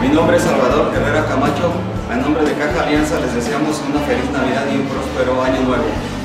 Mi nombre es Salvador Herrera Camacho. A nombre de Caja Alianza les deseamos una feliz Navidad y un próspero año nuevo.